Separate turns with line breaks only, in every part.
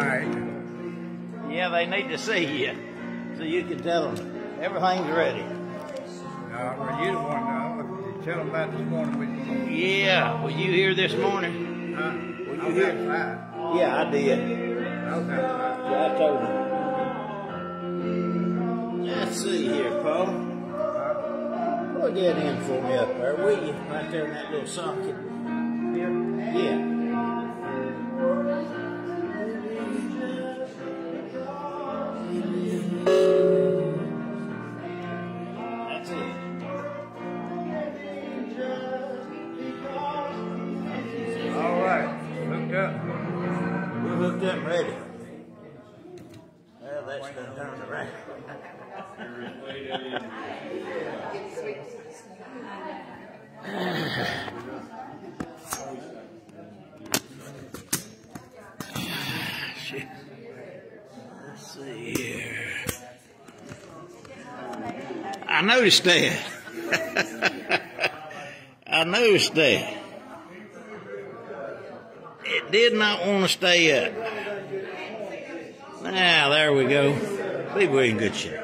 tonight.
Yeah, they need to see you. So you can tell them everything's ready.
Uh, well, you the one, uh, you tell them about this morning with you.
Yeah, were you here this morning?
Huh?
Were you
I
here?
outside.
Yeah, I did.
I was outside.
Yeah, I told him. Let's see here, Paul.
Huh?
Plug that in for me up there, will you? Right there in that little socket. Yeah. That's noticed that. I noticed that. It did not want to stay up. Now, there we go. Believe we're in good shape.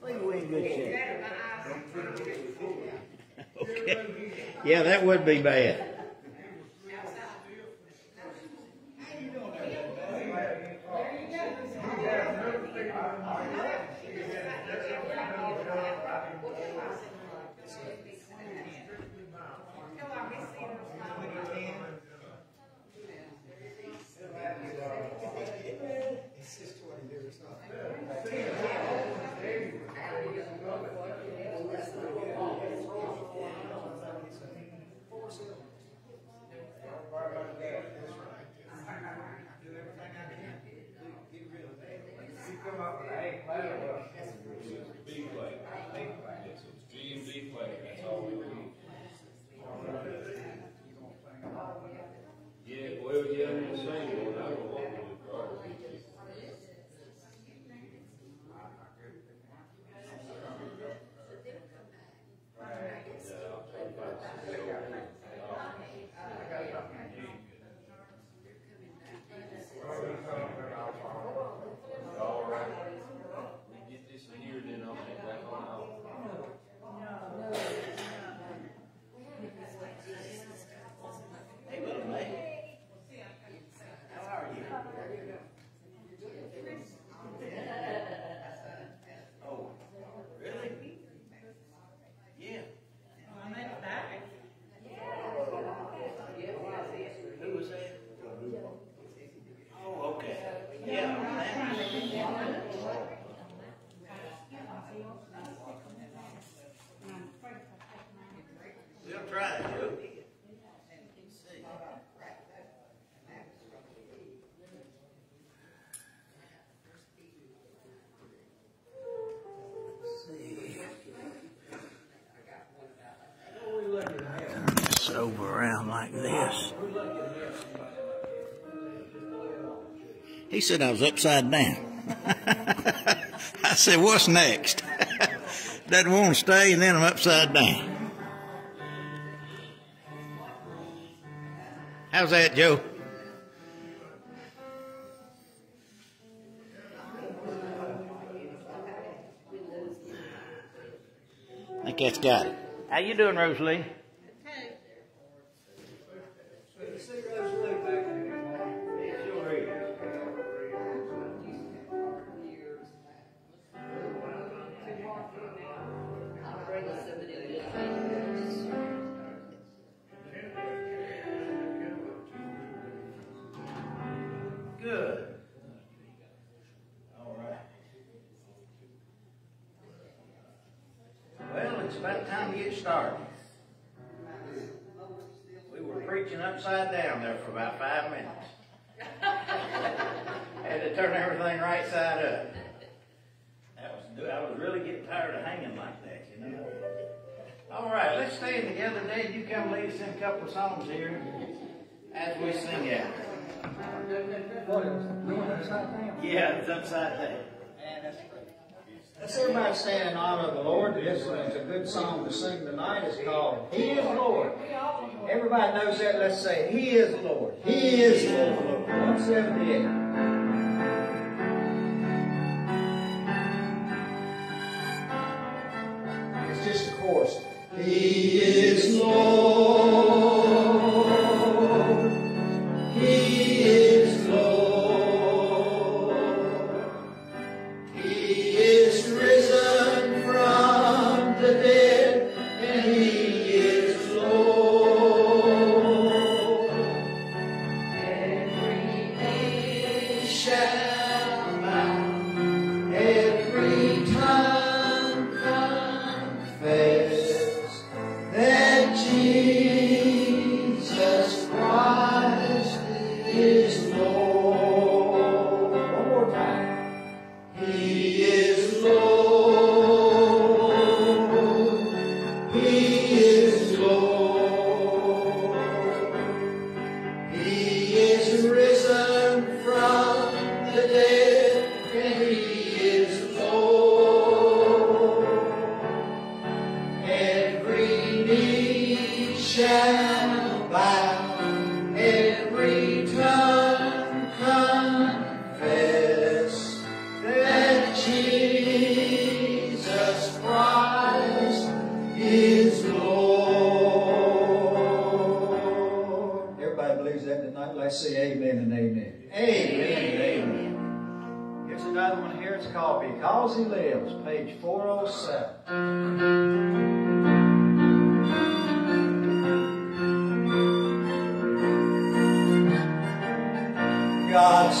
Believe we're in good shape. Okay. Yeah, that would be bad.
We'll
try it, Joe. Over around like this. He said I was upside down. I said, what's next? Doesn't want to stay, and then I'm upside down. How's that, Joe? I think that's got it. How you doing, Rosalie? It's about time to get started. We were preaching upside down there for about five minutes. Had to turn everything right side up. That was, I was really getting tired of hanging like that, you know. All right, let's stand together. Dad, you come lead us in a couple of songs here as we sing out.
What is it? Upside down?
Yeah, it's upside down.
Man,
Let's everybody stand in honor of the Lord. This is a good song to sing tonight. It's called He is Lord. Everybody knows that. Let's say, He is Lord. He is Lord. 178. amen. Amen. Amen. Here's another one here. It's called Because He Lives, page 407. God.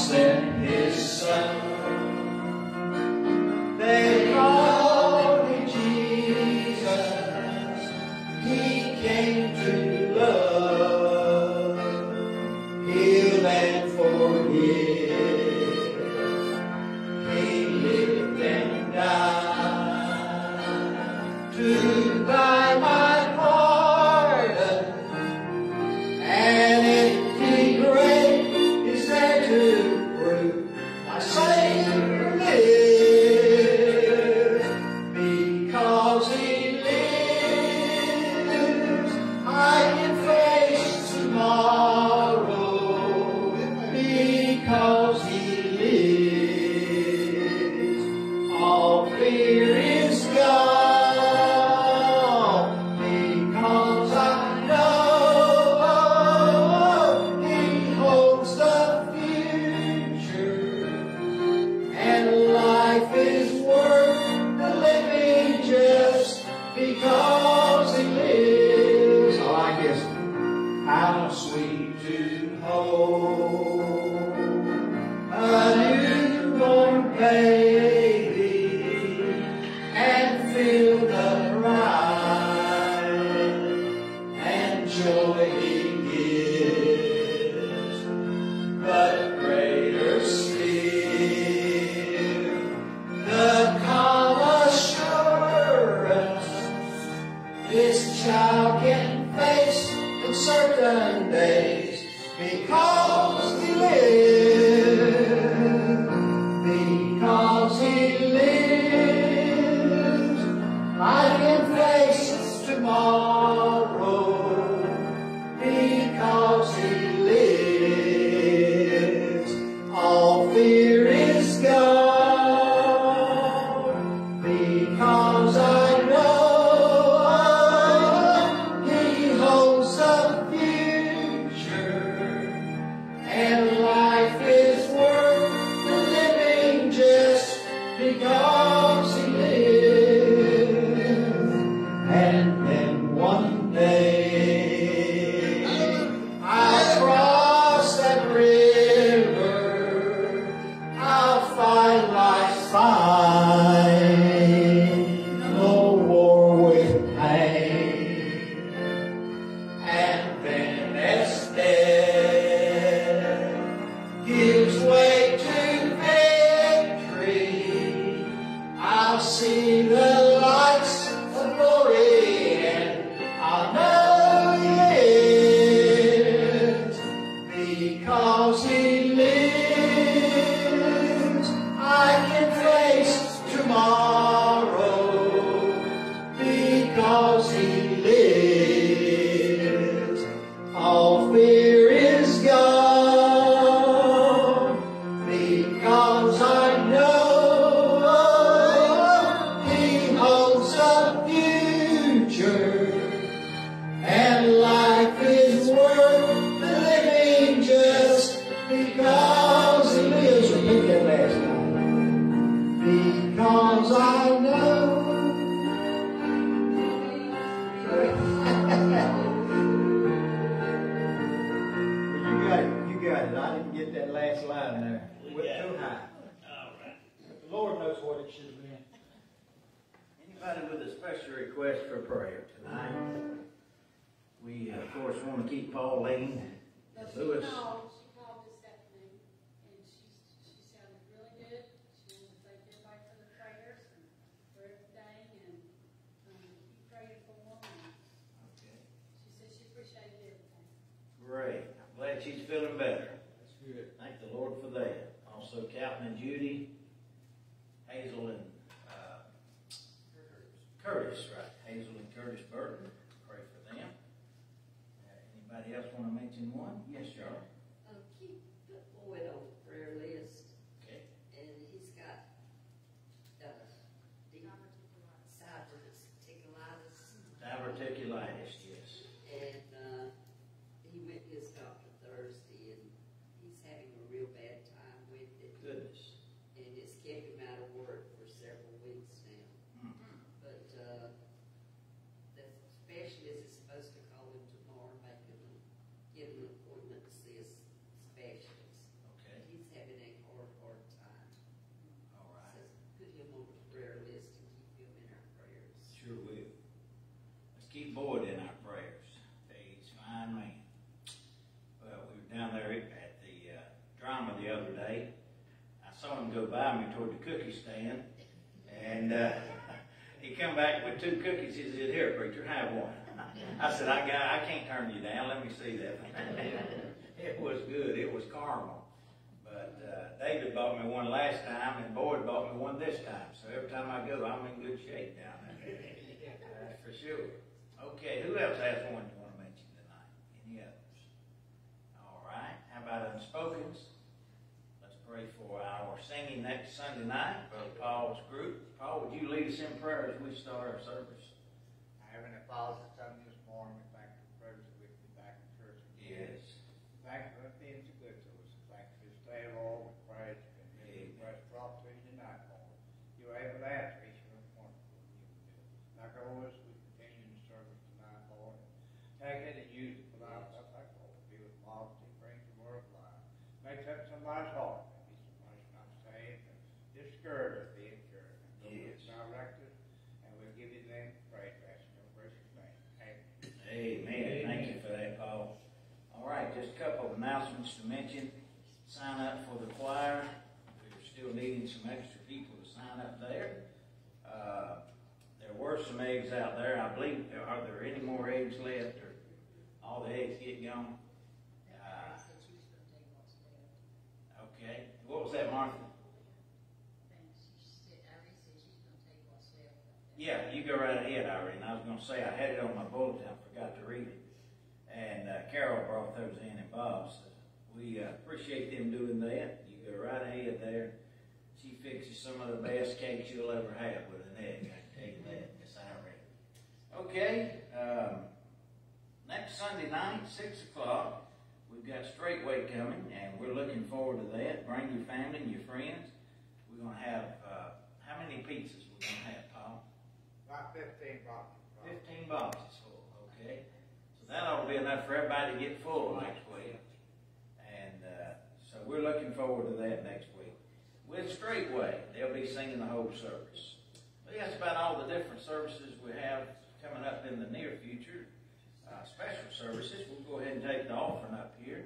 Great. I'm glad she's feeling better.
That's good.
Thank the Lord for that. Also, Calvin and Judy, Hazel and uh, Curtis, right? Hazel and Curtis Burton. Pray for them. Uh, anybody else want to mention one? Yes, Charlotte.
Uh, keep the Boyd on the prayer list,
Okay.
and he's got, uh, the diverticulitis,
Diverticulitis, yes.
and, uh, he went to his doctor Thursday, and he's having a real bad time with it,
Goodness.
and it's kept him out of work for several weeks now.
Hmm.
But, uh, the specialist is supposed to call him tomorrow, make him, get him an appointment to see a s- specialist.
Okay.
He's having a hard, hard time.
All right.
Says, put him on the prayer list and keep him in our prayers.
Sure will. Let's keep Boyd in our prayers. He's a fine man. Well, we were down there at the uh, drama the other day. I saw him go by me toward the cookie stand, and uh, he come back with two cookies. He said, "Here, preacher, have one." I said, "I got, I can't turn you down. Let me see that." it was good. It was caramel. But uh, David bought me one last time, and Boyd bought me one this time. So every time I go, I'm in good shape down there. That's for sure. Okay, who else has one you want to mention tonight? Any others? All right. How about unspokens? Let's pray for our singing next Sunday night, Brother Paul's group. Oh, Paul, would you lead us in prayer as we start our service?
Heavenly Father, something this morning, we thank you for presence with you back in church again.
Yes.
Thank you for being so good to us. Thank you for this day, Lord. We pray that you can
Amen.
bless drop to you tonight, Lord. You're able to answer each and every one of them. You. Like always, we continue the service tonight, Lord. Take it and use it for our stuff like Lord. Be with Marty, bring the word of life. May touch somebody's heart. Maybe somebody's not saved and discouraged, be encouraged.
Yes.
Direct us, and we'll give you the name of praise, that's in your precious name. Amen.
Amen. Thank you for that, Paul. All right, just a couple of announcements to mention. Sign up for the choir. We're still needing some extra people to sign up there. Uh, there were some eggs out there. I believe, are there any more eggs left or all the eggs get gone? Uh, okay. What was that, Martha? Yeah, you go right ahead, Irene. I was gonna say, I had it on my bulletin, I forgot to read it. And uh, Carol brought those in and Bob, so we uh, appreciate them doing that. You go right ahead there. She fixes some of the best cakes you'll ever have with an egg, I can tell you that, Miss Irene. Okay, um, next Sunday night, six o'clock, we've got Straightway coming, and we're looking forward to that. Bring your family and your friends. We're gonna have, uh, how many pizzas we're gonna have, Paul?
About fifteen boxes. Father.
Fifteen boxes full, okay? So that ought to be enough for everybody to get full next week. We're looking forward to that next week. With Straightway, they'll be singing the whole service. But that's about all the different services we have coming up in the near future. Uh, special services, we'll go ahead and take the offering up here.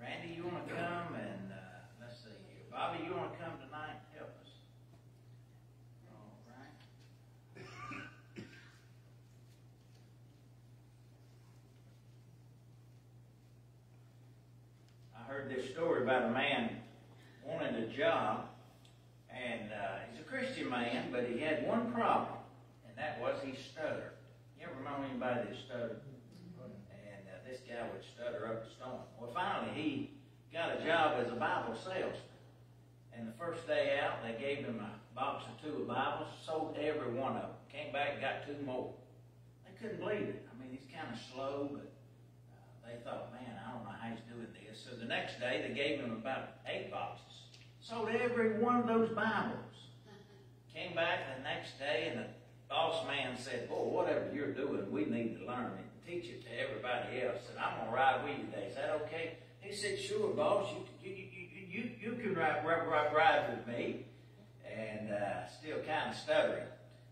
Randy, you wanna come and, uh, let's see here. Bobby, you wanna come tonight and help us? All right. I heard this story about a man wanting a job, and uh, he's a Christian man, but he had one problem, and that was he stuttered. You ever know anybody that stuttered? And uh, this guy would stutter up a storm. Well, finally, he got a job as a Bible salesman. And the first day out, they gave him a box or two of Bibles, sold every one of them. Came back and got two more. They couldn't believe it. I mean, he's kind of slow, but uh, they thought, man, I don't know how he's doing this. So the next day, they gave him about eight boxes. Sold every one of those Bibles. Came back the next day, and the boss man said, boy, whatever you're doing, we need to learn it teach it to everybody else. And I'm going to ride with you today. Is that okay? He said, sure, boss, you, you, you, you, you can ride, ride, ride, ride with me. And, uh, still kind of stuttering.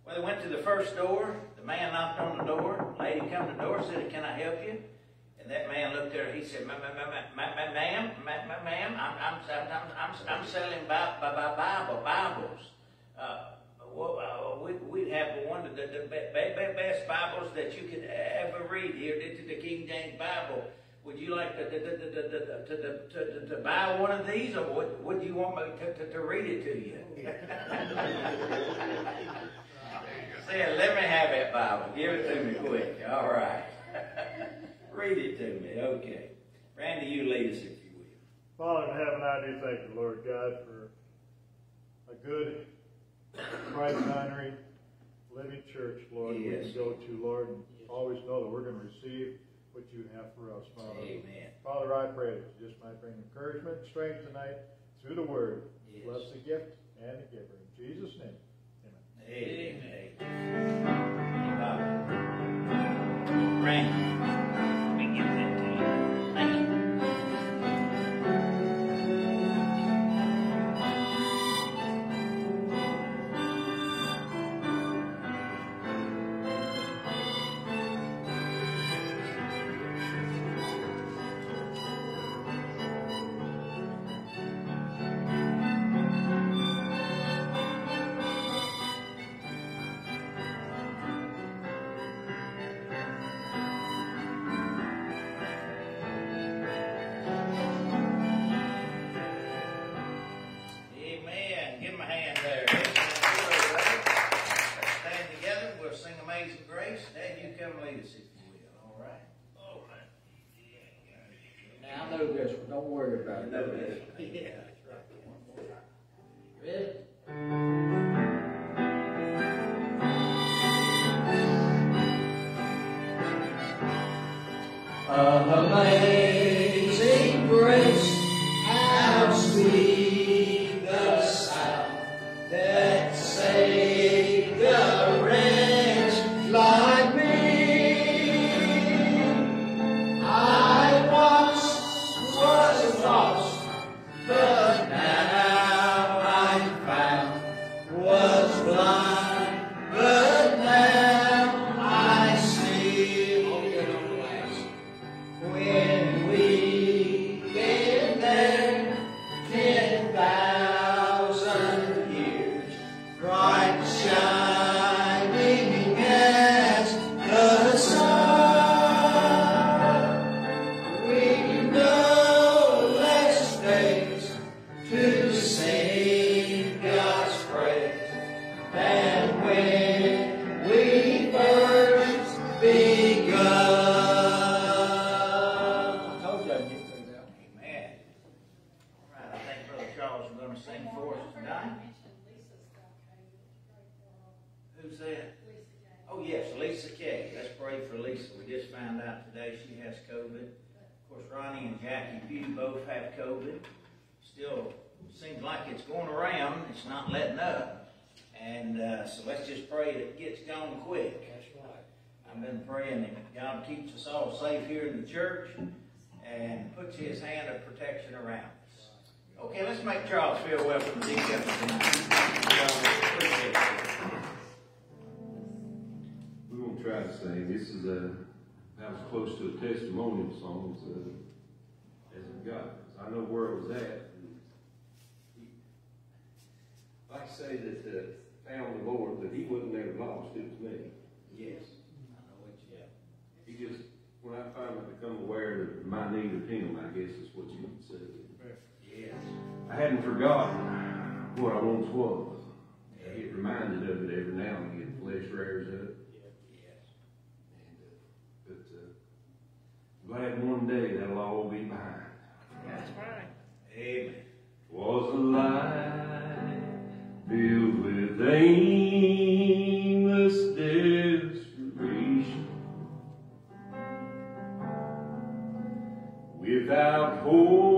Well, they went to the first door. The man knocked on the door. Lady come to the door, said, can I help you? that man looked there and he said, ma'am, ma'am, ma'am, I'm, I'm, I'm, selling Bible, Bibles. we, we have one of the, best Bibles that you could ever read here, the, King James Bible. Would you like to, to, to, buy one of these or would, would you want me to, read it to you? Said, let me have that Bible. Give it to me quick. All right read it to me. Okay. Randy, you lead us if you will.
Father in heaven, I do thank you, Lord God, for a good, Christ-honoring, living church, Lord, we can go to, Lord, and always know that we're going to receive what you have for us, Father.
Amen.
Father, I pray that you just might bring encouragement and strength tonight through the word.
Yes.
Bless the gift and the giver. In Jesus' name, amen.
Amen. Amen. Randy, let together. We'll sing Amazing Grace. Dad, you come lead us if you will. All right. All right.
Now, I know this one, don't worry about it.
Know this. Yeah.
Ready? Amazing was
close to a testimonial song, as, uh, as it got, 'cause I know where it was at. Like I say that, uh, found the Lord, that he wasn't ever lost, it was me.
Yes. I know what you
He just, when I finally become aware of my need of him, I guess is what you would say.
Yes.
I hadn't forgotten what I once was. I get reminded of it every now and again, flesh rears up.
Yes.
And, uh, but, uh, glad one day that'll all be mine.
That's right. Amen.
Was a life filled with aimless desperation, without hope,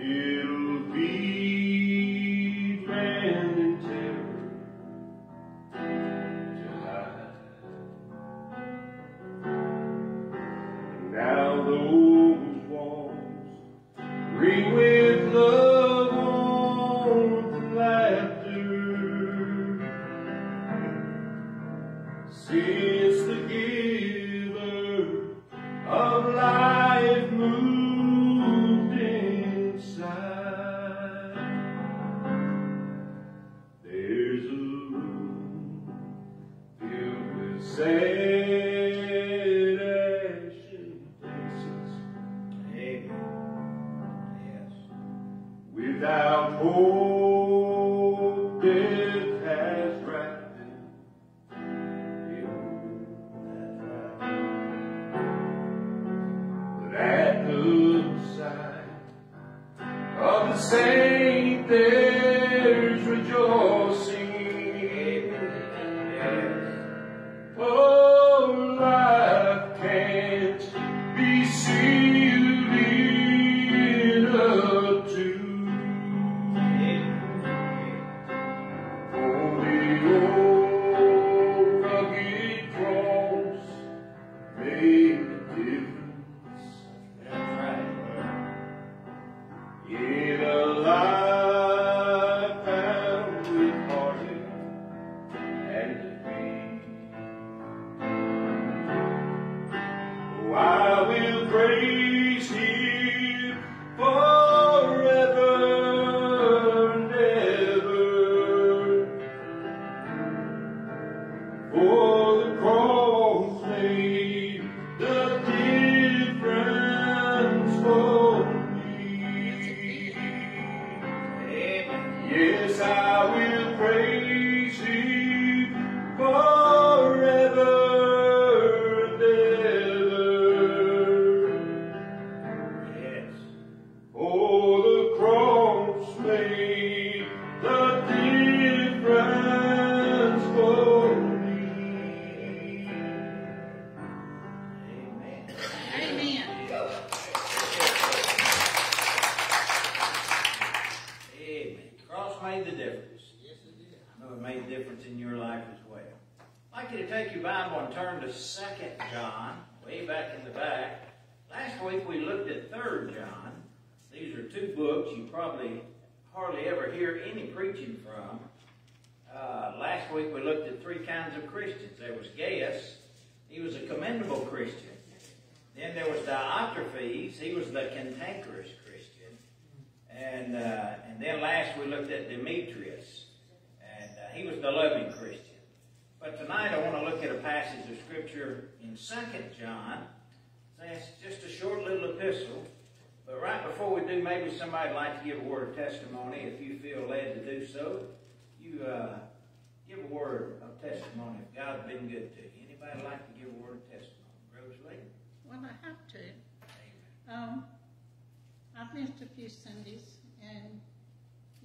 Yeah.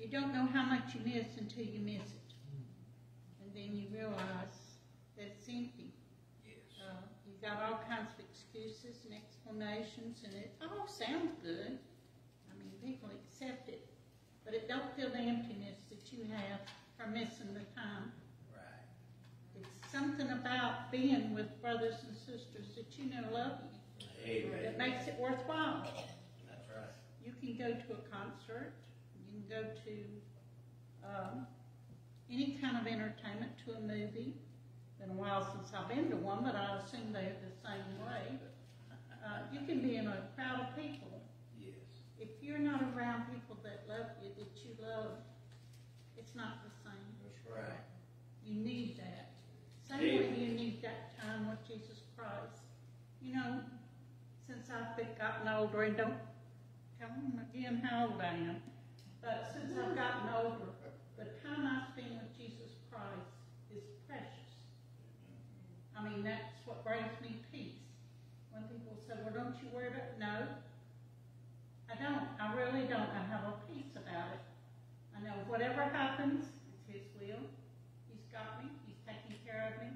You
don't know how much you miss until you miss it. And then you realize that it's empty.
Yes.
Uh, you've got all kinds of excuses and explanations, and it all sounds good. I mean, people accept it, but it don't fill the emptiness that you have for missing the time.
Right.
It's something about being with brothers and sisters that you know love you that makes it worthwhile.
That's right.
You can go to a concert, go to um, any kind of entertainment, to a movie. Been a while since I've been to one, but I assume they're the same way. Uh, you can be in a crowd of people.
Yes.
If you're not around people that love you, that you love, it's not the same.
That's right.
You need that. Same way you need that time with Jesus Christ. You know, since I've been gotten older, and don't tell them again how old I am, but since I've gotten older, the time I spend with Jesus Christ is precious. I mean, that's what brings me peace. When people say, well, don't you worry about, no, I don't. I really don't. I have a peace about it. I know whatever happens, it's His will. He's got me. He's taking care of me.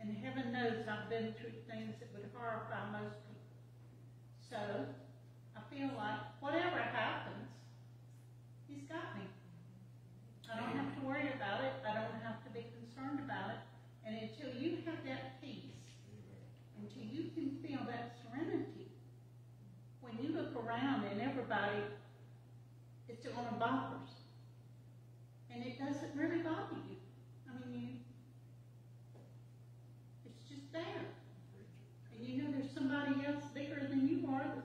And heaven knows I've been through things that would horrify most people. So, I feel like whatever happens, He's got me. I don't have to worry about it. I don't have to be concerned about it. And until you have that peace, until you can feel that serenity, when you look around and everybody is on boppers, and it doesn't really bother you. I mean, you, it's just there. And you know there's somebody else bigger than you are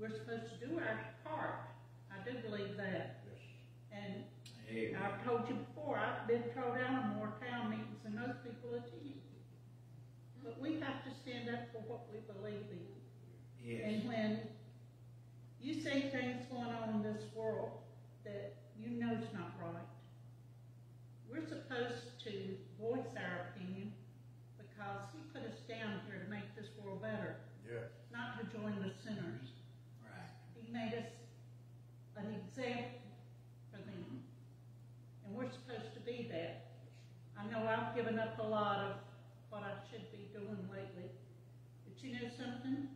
we're supposed to do our part. I do believe that. Yes. And
Amen.
I've told you before, I've been thrown out of more town meetings than most people attend. But we have to stand up for what we believe in.
Yes.
And when you see things going on in this world that you know is not right, we're supposed to voice our opinion because he put us down here to make this world better,
Yeah.
not to join the sinners.
Right.
He made us an example for them. And we're supposed to be that. I know I've given up a lot of what I should be doing lately. But you know something?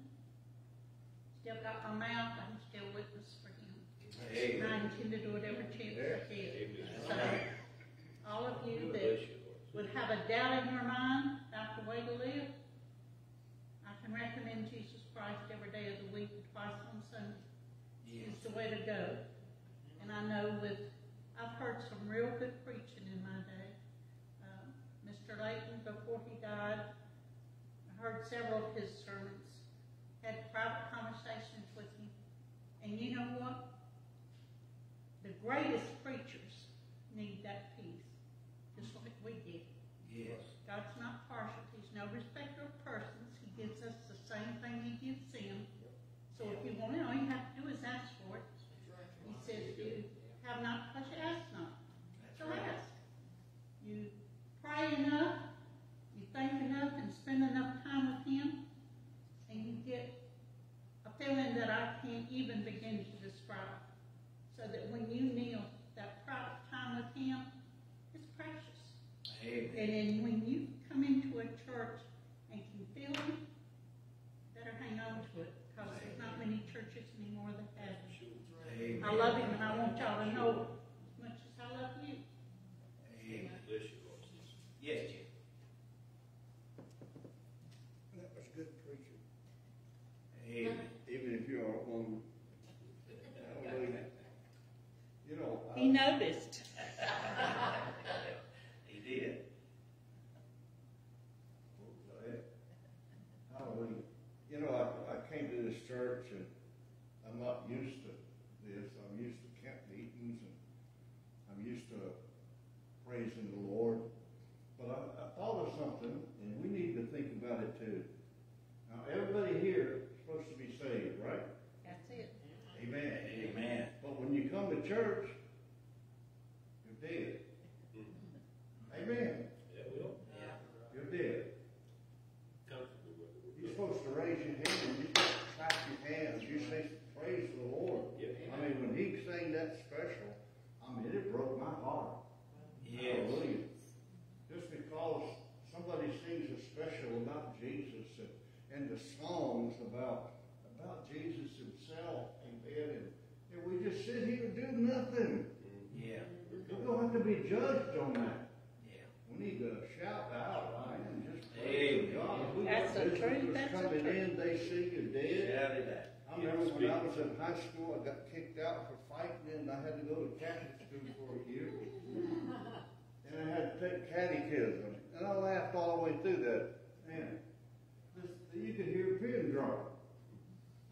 Still got my mouth, I'm still witness for him. And I intend to do it every chance I get. So, all of you that
Bless you, Lord.
would have a doubt in your mind about the way to live, I can recommend Jesus Christ every day of the week, twice on Sunday.
Yes.
It's the way to go. And I know with, I've heard some real good preaching Mr. Layton, before he died, heard several of his sermons, had private conversations with him. And you know what? The greatest preachers need that peace, just like we did.
Yes.
God's not partial. He's no respecter of persons. He gives us the same thing he gives them. So if you want it, all you have to do is ask for it. He says, you have not because you ask not. So ask. You pray enough, you think enough, and spend enough time with him, and you get a feeling that I can't even begin to describe. So that when you kneel, that private time with him is precious.
Amen.
And then when you come into a church and can feel it, better hang on to it, because there's not many churches anymore that have it. I love him and I want y'all to know much as I love you.
Amen.
Bless you, Lord.
Yes, Jim.
That was good preaching.
Amen.
Even if you are one, hallelujah. You know,
He
I,
noticed.
He did.
hallelujah. You know, I, I came to this church and I'm not used to this. I'm used to camp meetings and I'm used to praising the Lord. But I, I thought of something and we need to think about it too. Now, everybody here is supposed to be saved, right?
That's it.
Amen.
Amen.
But when you come to church, you're dead. Mm-hmm. Amen.
Yeah, we all
You're dead.
comfortable with it.
You're supposed to raise your hand. You're supposed to clap your hands. You say, praise the Lord. I mean, when he sang that special, I mean, it broke my heart.
Yes.
Hallelujah. Just because somebody sings a special about Jesus and, and the songs about, about Jesus himself, amen, and, and we just sit here and do nothing.
Yeah.
We don't have to be judged on that.
Yeah.
We need to shout out, man, just
Amen.
praise God. We got
That's the truth,
visitors
that's the
Coming
truth.
in, they see you're dead.
Shout it out.
I remember when I was in high school, I got kicked out for fighting and I had to go to Catholic school for a year. And I had to take catechism. And I laughed all the way through that. Man, this, you could hear a pin drop.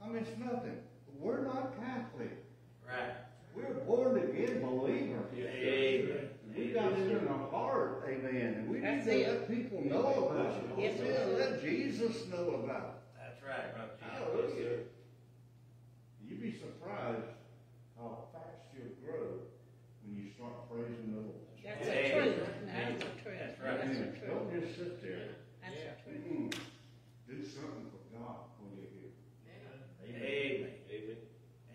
I mean, it's nothing. We're not Catholic.
Right.
We're born again believers.
Amen.
We got it in our heart, amen. And we need to
it.
let people know about it.
Yes,
Amen.
sir.
Let Jesus know about
That's right, brother.
it. Hallelujah. You'd be surprised how fast you'll grow when you start praising the Lord.
That's the
Amen.
truth. That's the truth.
That's right.
Amen. Don't just sit there.
That's the truth.
Mm. Do something for God when you're here.
Amen.
Amen.
You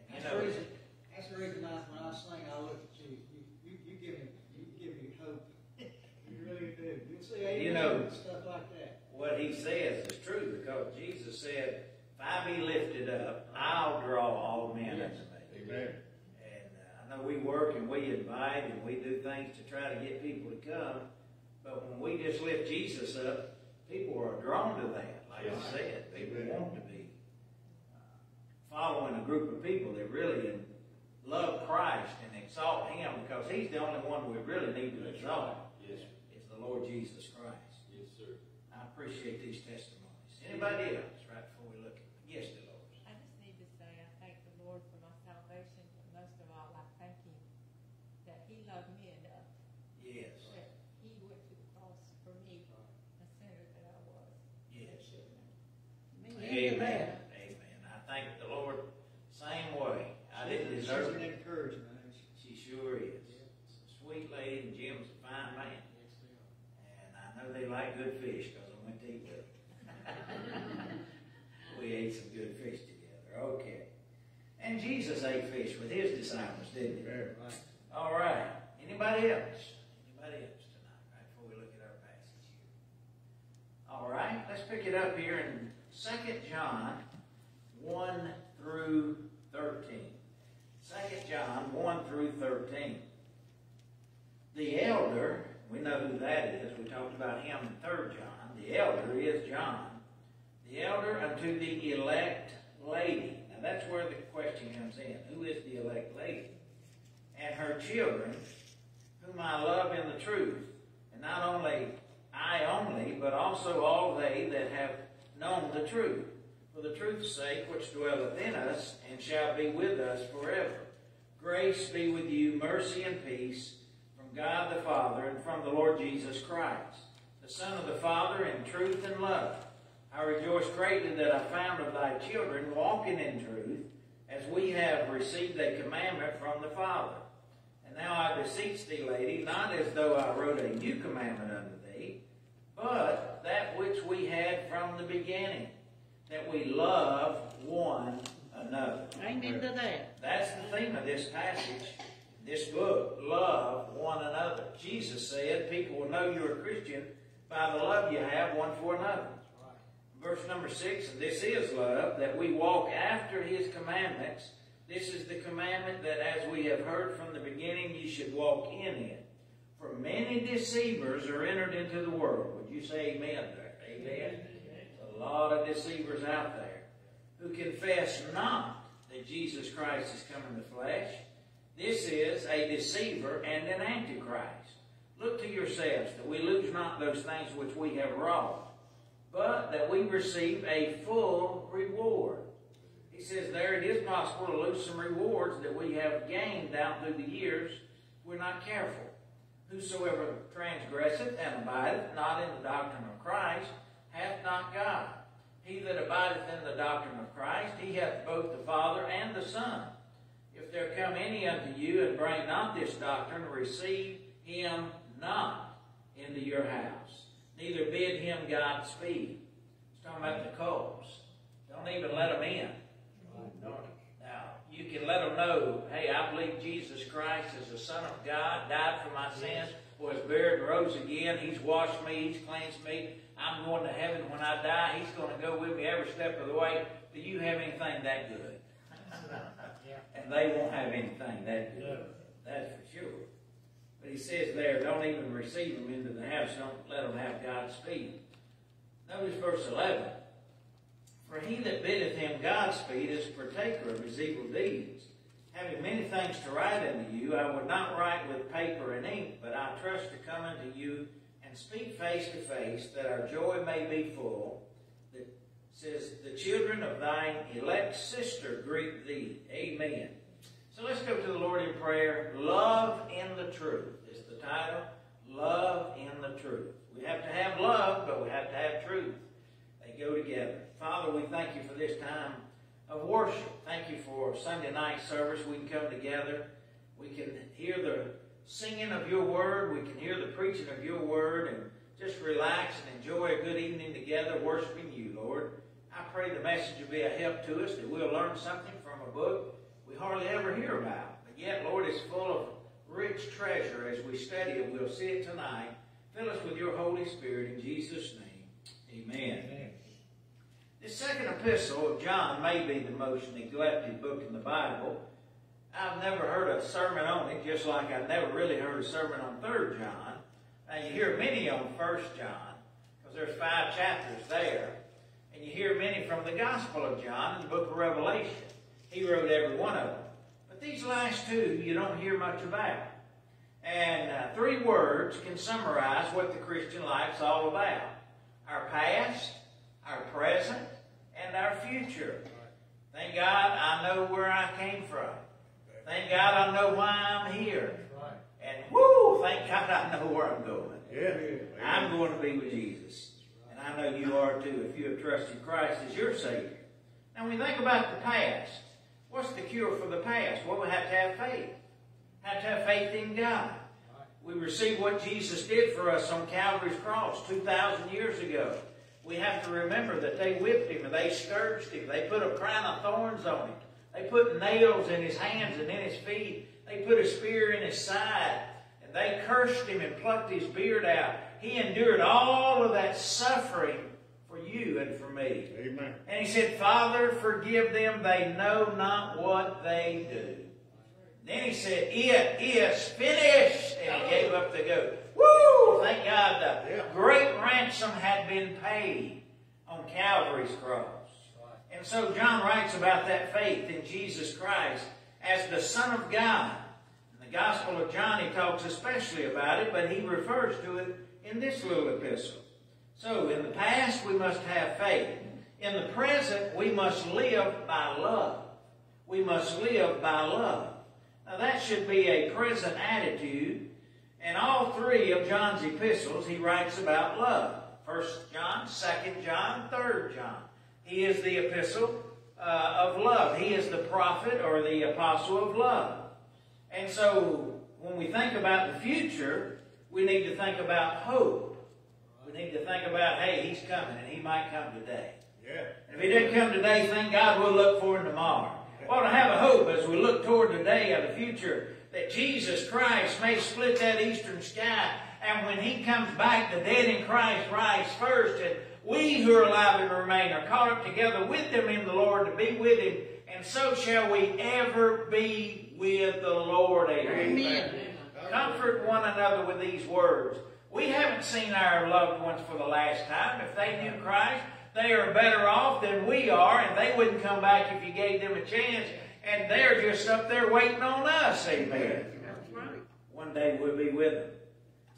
That's
know,
the reason, that's the reason I, when I sing, I look at you, you, you, you give me, you give me hope. You really do. You'll see
You
amen
know-
stuff like that.
what he says is true because Jesus said, if I be lifted up, I'll draw all men unto me.
Amen.
And uh, I know we work and we invite and we do things to try to get people to come, but when we just lift Jesus up, people are drawn to that. Like I said, people
Amen.
want to be uh, following a group of people that really love Christ and exalt Him because He's the only one we really need to exalt.
Yes,
It's the Lord Jesus Christ. Appreciate these testimonies. Anybody else, right before we look? Yes, Dolores.
I just need to say, I think
fish with his disciples, didn't he?
Very
All right. Anybody else? Anybody else tonight, right before we look at our passage here? All right, let's pick it up here in 2 John 1 through 13. 2 John 1 through 13. The elder, we know who that is. We talked about him in 3 John. The elder is John. The elder unto the elect lady. Now that's where the question comes in. Who is the elect lady? And her children, whom I love in the truth. And not only I only, but also all they that have known the truth. For the truth's sake, which dwelleth in us, and shall be with us forever. Grace be with you, mercy and peace, from God the Father, and from the Lord Jesus Christ, the Son of the Father, in truth and love. I rejoice greatly that I found of thy children walking in truth, as we have received a commandment from the Father. And now I beseech thee, lady, not as though I wrote a new commandment unto thee, but that which we had from the beginning, that we love one another.
Amen to that.
That's the theme of this passage, this book. Love one another. Jesus said people will know you're a Christian by the love you have one for another. Verse number six, this is love, that we walk after his commandments. This is the commandment that as we have heard from the beginning, you should walk in it. For many deceivers are entered into the world. Would you say amen there? Amen. A lot of deceivers out there who confess not that Jesus Christ is come in the flesh. This is a deceiver and an antichrist. Look to yourselves that we lose not those things which we have wrought, but that we receive a full reward. He says there it is possible to lose some rewards that we have gained down through the years we're not careful. Whosoever transgresseth and abideth not in the doctrine of Christ hath not God. He that abideth in the doctrine of Christ, he hath both the Father and the Son. If there come any unto you and bring not this doctrine, receive him not into your house. Neither bid him Godspeed. He's talking about the cults. Don't even let them in. Now, you can let them know, hey, I believe Jesus Christ is the Son of God, died for my sins, was buried, rose again. He's washed me, He's cleansed me. I'm going to heaven when I die. He's going to go with me every step of the way. Do you have anything that good? and they won't have anything that good. That's for sure. But he says there, don't even receive them into the house. Don't let them have God's speed. Notice verse 11. For he that biddeth him Godspeed is partaker of his evil deeds. Having many things to write unto you, I would not write with paper and ink, but I trust to come unto you speak face to face, that our joy may be full. That says, The children of thine elect sister greet thee. Amen. So let's go to the Lord in prayer. Love in the truth is the title. Love in the truth. We have to have love, but we have to have truth. They go together. Father, we thank you for this time of worship. Thank you for Sunday night service. We can come together. We can hear the singing of your word. We can hear the preaching of your word and just relax and enjoy a good evening together worshiping you, Lord. I pray the message will be a help to us, that we'll learn something from a book we hardly ever hear about. But yet, Lord, it's full of rich treasure as we study it. We'll see it tonight. Fill us with your Holy Spirit in Jesus' name. Amen.
Amen.
This second epistle of John may be the most neglected book in the Bible. I've never heard a sermon on it, just like I've never really heard a sermon on Third John. Now you hear many on First John, because there's five chapters there, and you hear many from the Gospel of John in the book of Revelation. He wrote every one of them. But these last two, you don't hear much about. And uh, three words can summarize what the Christian life's all about: our past, our present, and our future. Thank God I know where I came from. Thank God I know why I'm here. And whoo, thank God I know where I'm going.
Yeah.
I'm going to be with Jesus. And I know you are too if you have trusted Christ as your Savior. Now when we think about the past, what's the cure for the past? Well, we have to have faith. Have to have faith in God. We receive what Jesus did for us on Calvary's cross 2,000 years ago. We have to remember that they whipped him and they scourged him. They put a crown of thorns on him. They put nails in his hands and in his feet. They put a spear in his side. And they cursed him and plucked his beard out. He endured all of that suffering for you and for me.
Amen.
And he said, Father, forgive them. They know not what they do. Then he said, It is finished. And he gave up the ghost. Woo! Thank God the
Yeah.
great ransom had been paid on Calvary's cross. And so John writes about that faith in Jesus Christ as the Son of God. In the Gospel of John, he talks especially about it, but he refers to it in this little epistle. So, in the past, we must have faith. In the present, we must live by love. We must live by love. Now, that should be a present attitude. In all three of John's epistles, he writes about love. First John, Second John, Third John. He is the epistle uh, of love. He is the prophet or the apostle of love. And so, when we think about the future, we need to think about hope. We need to think about, hey, he's coming and he might come today.
Yeah.
If he didn't come today, thank God we'll look for him tomorrow. We ought to have a hope as we look toward the day of the future that Jesus Christ may split that eastern sky. And when he comes back, the dead in Christ rise first. And we who are alive and remain are caught up together with them in the Lord to be with him. And so shall we ever be with the Lord. Amen.
Amen.
Comfort one another with these words. We haven't seen our loved ones for the last time. If they knew Christ, they are better off than we are, and they wouldn't come back if you gave them a chance. And they're just up there waiting on us. Amen.
Right.
One day we'll be with them.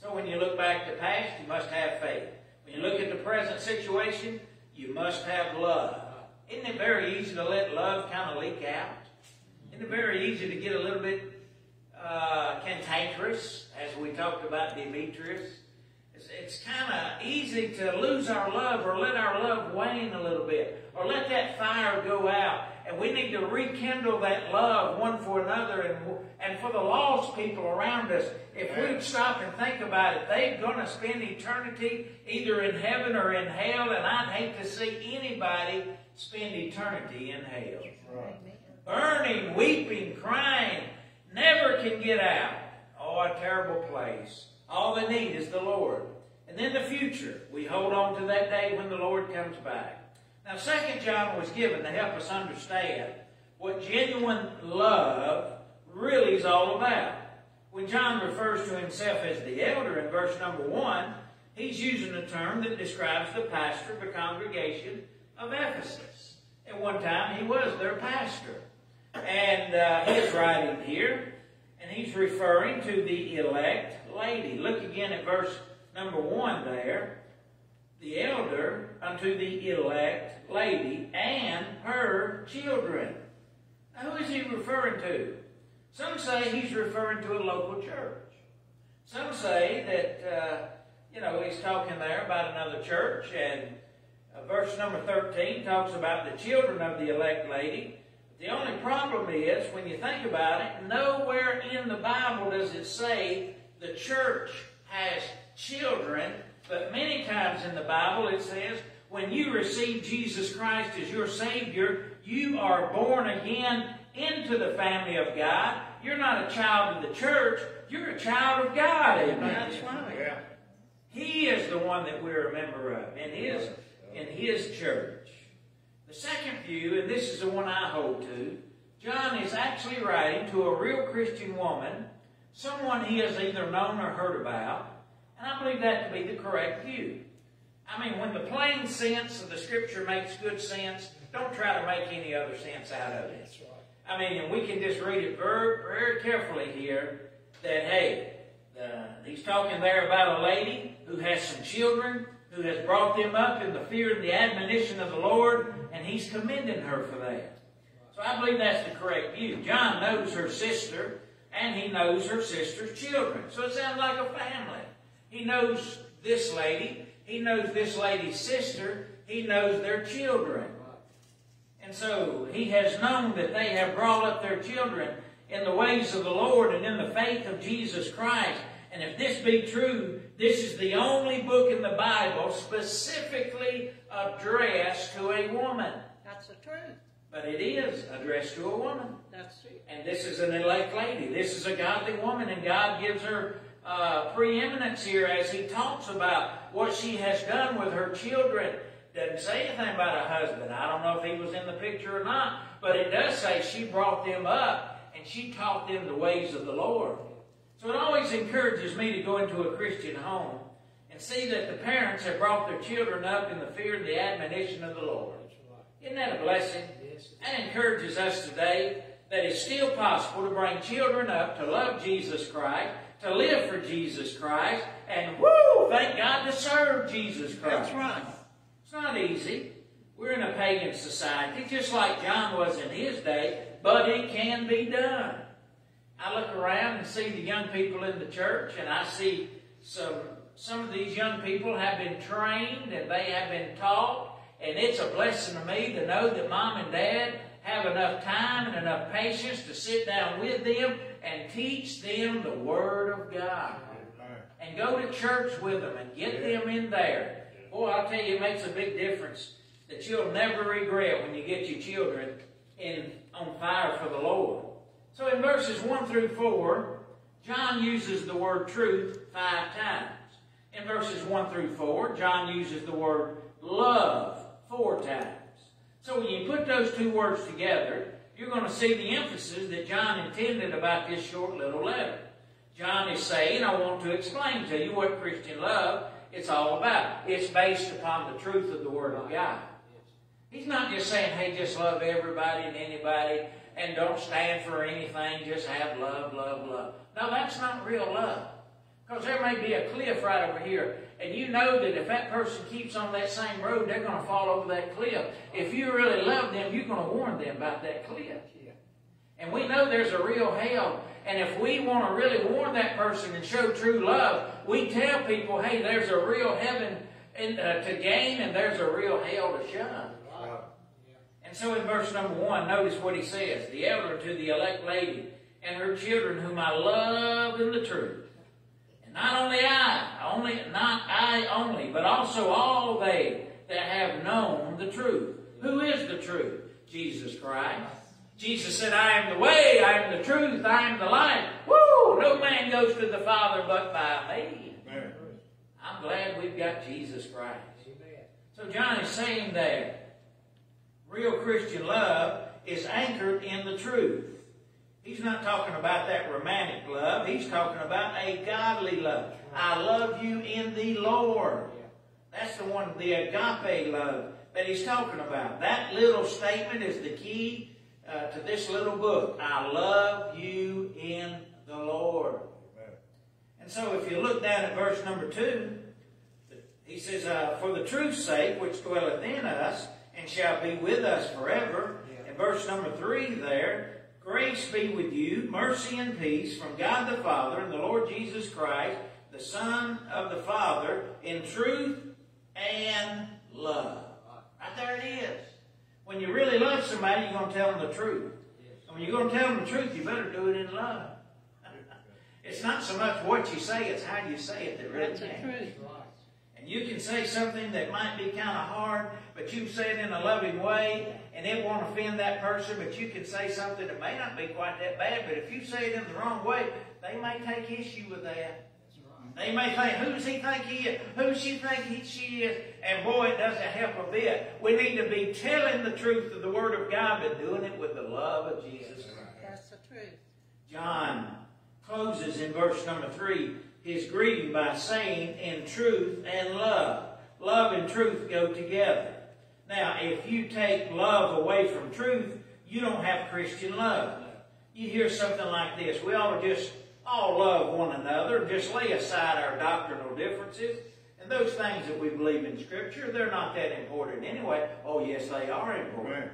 So when you look back to the past, you must have faith. You look at the present situation, you must have love. Isn't it very easy to let love kind of leak out? Isn't it very easy to get a little bit uh, cantankerous, as we talked about Demetrius? It's, kind of easy to lose our love or let our love wane a little bit or let that fire go out. And we need to rekindle that love one for another and, and for the lost people around us. If we'd stop and think about it, they're going to spend eternity either in heaven or in hell, and I'd hate to see anybody spend eternity in hell. Burning, weeping, crying, never can get out. Oh, a terrible place. All they need is the Lord. And then the future. We hold on to that day when the Lord comes back. Now, Second John was given to help us understand what genuine love really is all about. When John refers to himself as the elder in verse number one, he's using a term that describes the pastor of the congregation of Ephesus. At one time, he was their pastor. And uh, he's writing here, and he's referring to the elect lady. Look again at verse number one there. The elder unto the elect lady and her children. Now, who is he referring to? Some say he's referring to a local church. Some say that, uh, you know, he's talking there about another church, and uh, verse number 13 talks about the children of the elect lady. The only problem is, when you think about it, nowhere in the Bible does it say the church has children, but many times in the Bible it says, when you receive Jesus Christ as your Savior, you are born again into the family of God. You're not a child of the church, you're a child of God. Amen.
That's right.
Yeah.
He is the one that we're a member of in his, in his church. The second view, and this is the one I hold to, John is actually writing to a real Christian woman, someone he has either known or heard about, and I believe that to be the correct view. I mean, when the plain sense of the Scripture makes good sense, don't try to make any other sense out of it. That's right. I mean, and we can just read it very, very carefully here that, hey, uh, he's talking there about a lady who has some children, who has brought them up in the fear and the admonition of the Lord, and he's commending her for that. So I believe that's the correct view. John knows her sister, and he knows her sister's children. So it sounds like a family. He knows this lady, he knows this lady's sister, he knows their children. And so he has known that they have brought up their children in the ways of the Lord and in the faith of Jesus Christ. And if this be true, this is the only book in the Bible specifically addressed to a woman.
That's the truth.
but it is addressed to a woman.
That's true.
And this is an elect lady. This is a godly woman, and God gives her uh, preeminence here as He talks about what she has done with her children. Doesn't say anything about a husband. I don't know if he was in the picture or not, but it does say she brought them up and she taught them the ways of the Lord. So it always encourages me to go into a Christian home and see that the parents have brought their children up in the fear and the admonition of the Lord. Isn't that a blessing? That encourages us today that it's still possible to bring children up to love Jesus Christ, to live for Jesus Christ, and woo, thank God to serve Jesus Christ.
That's right.
It's not easy. We're in a pagan society, just like John was in his day, but it can be done. I look around and see the young people in the church, and I see some some of these young people have been trained and they have been taught, and it's a blessing to me to know that mom and dad have enough time and enough patience to sit down with them and teach them the Word of God. And go to church with them and get them in there. Boy, I'll tell you, it makes a big difference that you'll never regret when you get your children in on fire for the Lord. So in verses 1 through 4, John uses the word truth five times. In verses 1 through 4, John uses the word love four times. So when you put those two words together, you're going to see the emphasis that John intended about this short little letter. John is saying, I want to explain to you what Christian love is all about. It's based upon the truth of the Word of God. He's not just saying, hey, just love everybody and anybody and don't stand for anything, just have love, love, love. No, that's not real love. Because there may be a cliff right over here, and you know that if that person keeps on that same road, they're going to fall over that cliff. If you really love them, you're going to warn them about that cliff. And we know there's a real hell. And if we want to really warn that person and show true love, we tell people, hey, there's a real heaven in, uh, to gain and there's a real hell to shun. And so in verse number one, notice what he says. The elder to the elect lady and her children whom I love in the truth. And not only I, only not I only, but also all they that have known the truth. Who is the truth? Jesus Christ. Jesus said, I am the way, I am the truth, I am the life. Woo! No man goes to the Father but by me. I'm glad we've got Jesus Christ. So John is saying that real Christian love is anchored in the truth. He's not talking about that romantic love. He's talking about a godly love. I love you in the Lord. That's the one, the agape love that he's talking about. That little statement is the key uh, to this little book. I love you in the Lord. And so if you look down at verse number two, he says, uh, For the truth's sake, which dwelleth in us, and shall be with us forever. In verse number three there, Grace be with you, mercy and peace from God the Father and the Lord Jesus Christ, the Son of the Father, in truth and love. Right there it is. When you really love somebody, you're going to tell them the truth. And when you're going to tell them the truth, you better do it in love. it's not so much what you say, it's how you say it that really
That's the
counts.
truth.
And you can say something that might be kind of hard, but you say it in a loving way, and it won't offend that person, but you can say something that may not be quite that bad, but if you say it in the wrong way, they may take issue with that. They may think, who does he think he is? Who does she think he, she is? And boy, it doesn't help a bit. We need to be telling the truth of the Word of God, but doing it with the love of Jesus Christ.
That's the truth.
John closes in verse number three his greeting by saying, in truth and love. Love and truth go together. Now, if you take love away from truth, you don't have Christian love. You hear something like this. We ought to just all love one another, just lay aside our doctrinal differences. And those things that we believe in Scripture, they're not that important anyway. Oh, yes, they are important. And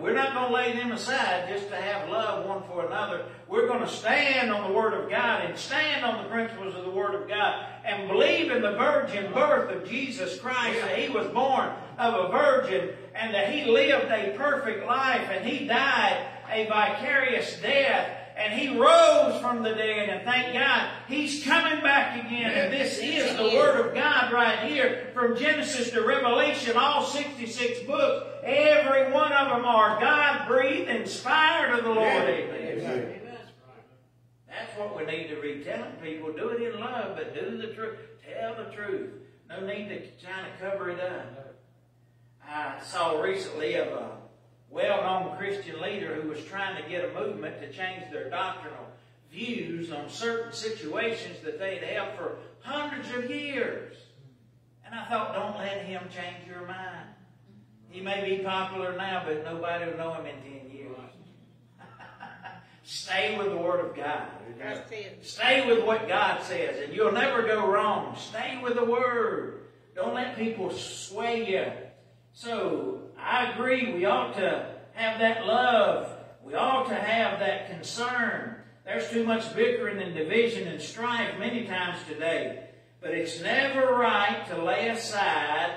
we're not going to lay them aside just to have love one for another. We're going to stand on the Word of God and stand on the principles of the Word of God and believe in the virgin birth of Jesus Christ, that He was born of a virgin and that He lived a perfect life and He died a vicarious death and He rose from the dead, and thank God, He's coming back again. And this is the Word of God right here, from Genesis to Revelation, all 66 books. Every one of them are God-breathed, inspired of the Lord. Amen. That's what we need to be telling people. Do it in love, but do the truth. Tell the truth. No need to try to cover it up. I saw recently of a well-known Christian leader who was trying to get a movement to change their doctrinal views on certain situations that they'd held for hundreds of years. And I thought, don't let him change your mind. He may be popular now, but nobody will know him in 10 years. Stay with the Word of God. Stay with what God says, and you'll never go wrong. Stay with the Word. Don't let people sway you. So, I agree, we ought to have that love. We ought to have that concern. There's too much bickering and division and strife many times today. But it's never right to lay aside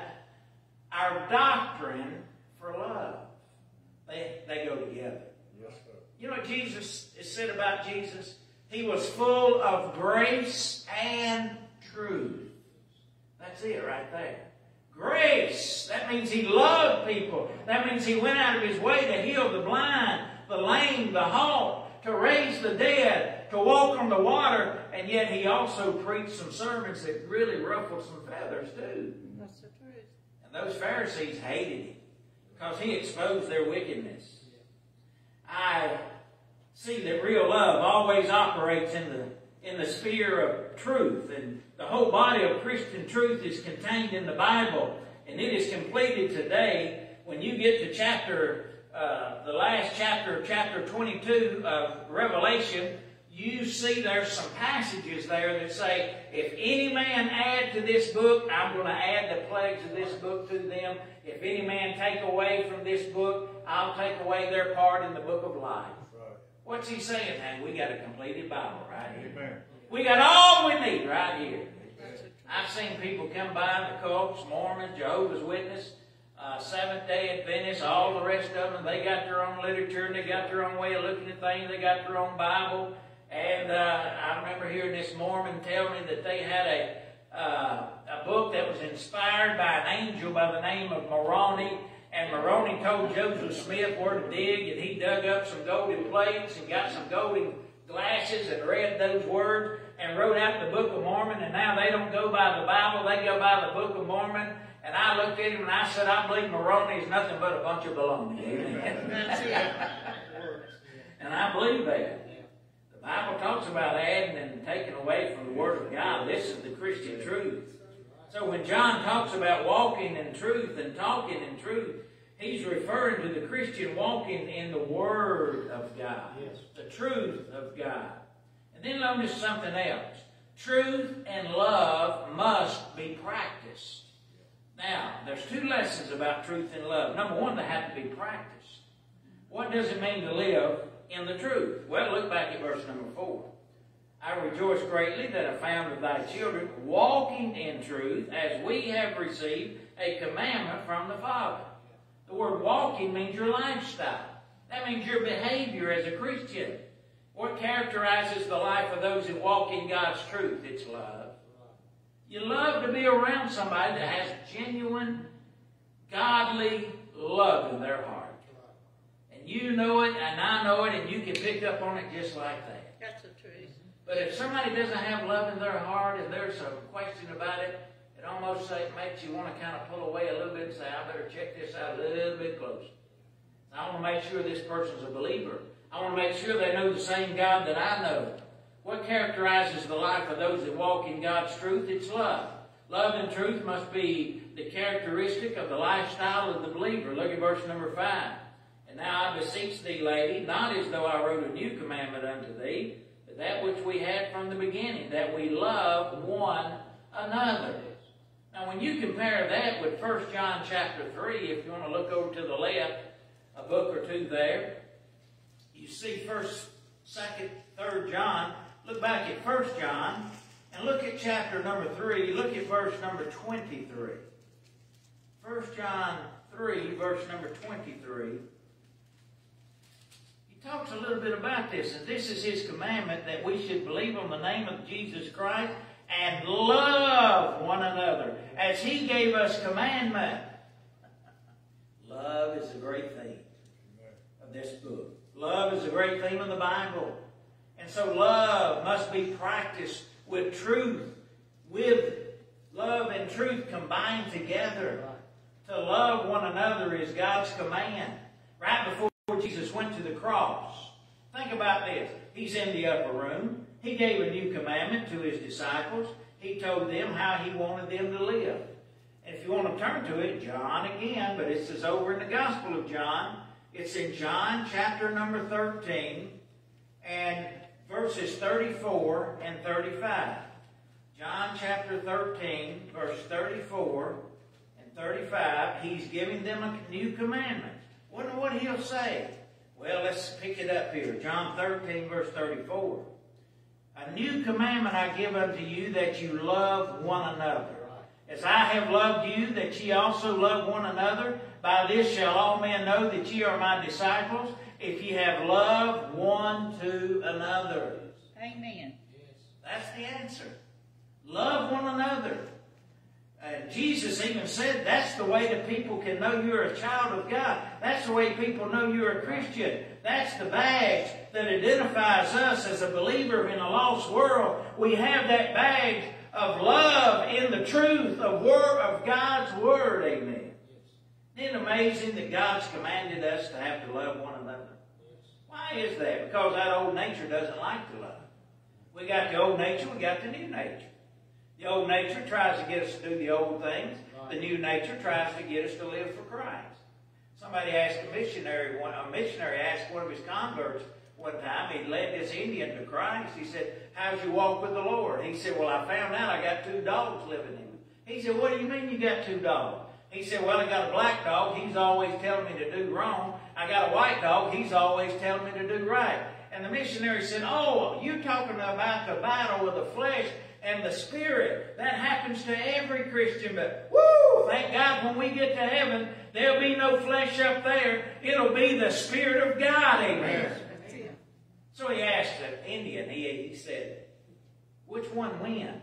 our doctrine for love. They, they go together.
Yes, sir.
You know what Jesus is said about Jesus? He was full of grace and truth. That's it right there. Grace. That means he loved people. That means he went out of his way to heal the blind, the lame, the halt, to raise the dead, to walk on the water, and yet he also preached some sermons that really ruffled some feathers too.
That's the truth.
And those Pharisees hated him because he exposed their wickedness. I see that real love always operates in the in the sphere of truth, and the whole body of Christian truth is contained in the Bible, and it is completed today. When you get to chapter, uh, the last chapter chapter 22 of Revelation, you see there's some passages there that say, if any man add to this book, I'm going to add the plagues of this book to them. If any man take away from this book, I'll take away their part in the book of life. What's he saying? Man, we got a completed Bible right here.
Amen.
We got all we need right here. I've seen people come by, the cults, Mormons, Jehovah's Witness, uh, Seventh Day Adventists, all the rest of them. They got their own literature and they got their own way of looking at things. They got their own Bible. And uh, I remember hearing this Mormon tell me that they had a uh, a book that was inspired by an angel by the name of Moroni. And Moroni told Joseph Smith where to dig, and he dug up some golden plates and got some golden glasses and read those words and wrote out the Book of Mormon. And now they don't go by the Bible, they go by the Book of Mormon. And I looked at him and I said, I believe Moroni is nothing but a bunch of baloney. Amen. And I believe that. The Bible talks about adding and taking away from the Word of God. This is the Christian truth. So when John talks about walking in truth and talking in truth, he's referring to the Christian walking in the Word of God, the truth of God. And then notice something else. Truth and love must be practiced. Now, there's two lessons about truth and love. Number one, they have to be practiced. What does it mean to live in the truth? Well, look back at verse number four. I rejoice greatly that I found of thy children walking in truth as we have received a commandment from the Father. The word walking means your lifestyle. That means your behavior as a Christian. What characterizes the life of those who walk in God's truth? It's love. You love to be around somebody that has genuine, godly love in their heart. And you know it, and I know it, and you can pick up on it just like that. But if somebody doesn't have love in their heart and there's a question about it, it almost makes you want to kind of pull away a little bit and say, I better check this out a little bit closer. I want to make sure this person's a believer. I want to make sure they know the same God that I know. What characterizes the life of those that walk in God's truth? It's love. Love and truth must be the characteristic of the lifestyle of the believer. Look at verse number 5. And now I beseech thee, lady, not as though I wrote a new commandment unto thee, that which we had from the beginning, that we love one another. Now when you compare that with 1 John chapter 3, if you want to look over to the left, a book or two there, you see 1st, 2nd, 3rd John. Look back at 1 John and look at chapter number 3. Look at verse number 23. 1 John 3, verse number 23. Talks a little bit about this, and this is his commandment that we should believe on the name of Jesus Christ and love one another as he gave us commandment. Love is a great theme of this book. Love is a great theme of the Bible. And so love must be practiced with truth, with love and truth combined together. To love one another is God's command. Right before Jesus went to the cross. Think about this. He's in the upper room. He gave a new commandment to his disciples. He told them how he wanted them to live. And if you want to turn to it, John again, but this is over in the Gospel of John. It's in John chapter number 13 and verses 34 and 35. John chapter 13, verse 34 and 35, he's giving them a new commandment. Wonder what he'll say. Well, let's pick it up here. John 13, verse 34. A new commandment I give unto you that you love one another. As I have loved you, that ye also love one another. By this shall all men know that ye are my disciples, if ye have love one to another.
Amen.
That's the answer. Love one another. Jesus even said that's the way that people can know you're a child of God. That's the way people know you're a Christian. That's the badge that identifies us as a believer in a lost world. We have that badge of love in the truth of word of God's word. Amen. Isn't it amazing that God's commanded us to have to love one another? Why is that? Because that old nature doesn't like to love. We got the old nature, we got the new nature. The old nature tries to get us to do the old things. The new nature tries to get us to live for Christ. Somebody asked a missionary, one, a missionary asked one of his converts one time, he led this Indian to Christ. He said, how's you walk with the Lord? He said, well, I found out I got two dogs living in. He said, what do you mean you got two dogs? He said, well, I got a black dog. He's always telling me to do wrong. I got a white dog. He's always telling me to do right. And the missionary said, oh, you talking about the battle with the flesh and the spirit. That happens to every Christian, but woo! Thank God when we get to heaven, there'll be no flesh up there. It'll be the Spirit of God. Amen. So he asked the Indian, he, he said, which one wins?